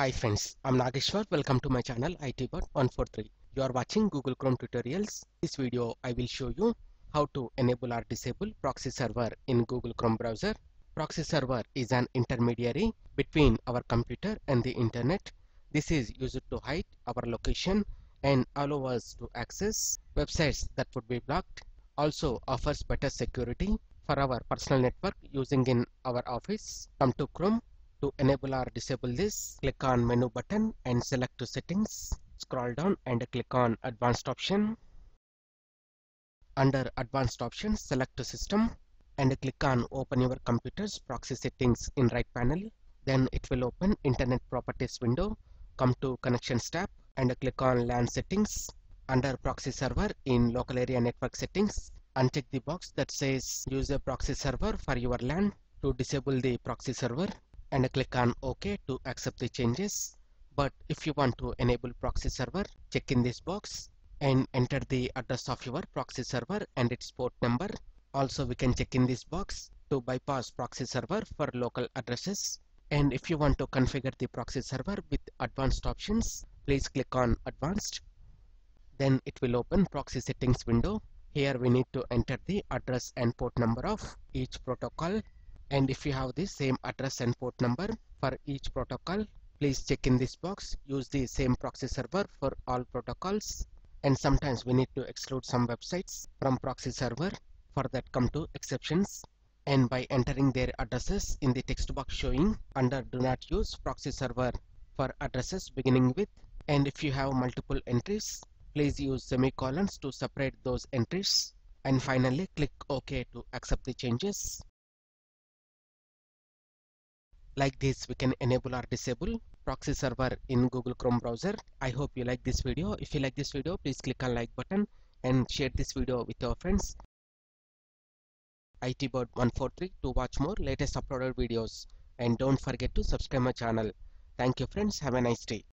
Hi friends, I'm Nageshwar. Welcome to my channel ITbird143. You are watching Google Chrome tutorials. In this video I will show you how to enable or disable proxy server in Google Chrome browser. Proxy server is an intermediary between our computer and the internet. This is used to hide our location and allow us to access websites that would be blocked. Also offers better security for our personal network using in our office. Come to Chrome to enable or disable this, click on menu button and select to settings. Scroll down and click on advanced option. Under advanced options, select to system and click on open your computer's proxy settings in right panel. Then it will open internet properties window. Come to connections tab and click on LAN settings. Under proxy server in local area network settings, uncheck the box that says use a proxy server for your LAN to disable the proxy server and click on OK to accept the changes. But if you want to enable proxy server, check in this box and enter the address of your proxy server and its port number. Also, we can check in this box to bypass proxy server for local addresses. And if you want to configure the proxy server with advanced options, please click on advanced. Then it will open proxy settings window. Here we need to enter the address and port number of each protocol and if you have the same address and port number for each protocol please check in this box. Use the same proxy server for all protocols. And sometimes we need to exclude some websites from proxy server for that come to exceptions. And by entering their addresses in the text box showing under do not use proxy server for addresses beginning with. And if you have multiple entries please use semicolons to separate those entries. And finally click OK to accept the changes like this we can enable or disable proxy server in Google Chrome browser. I hope you like this video. If you like this video, please click on like button and share this video with your friends. ITbird143 to watch more latest uploaded videos and don't forget to subscribe my channel. Thank you friends. Have a nice day.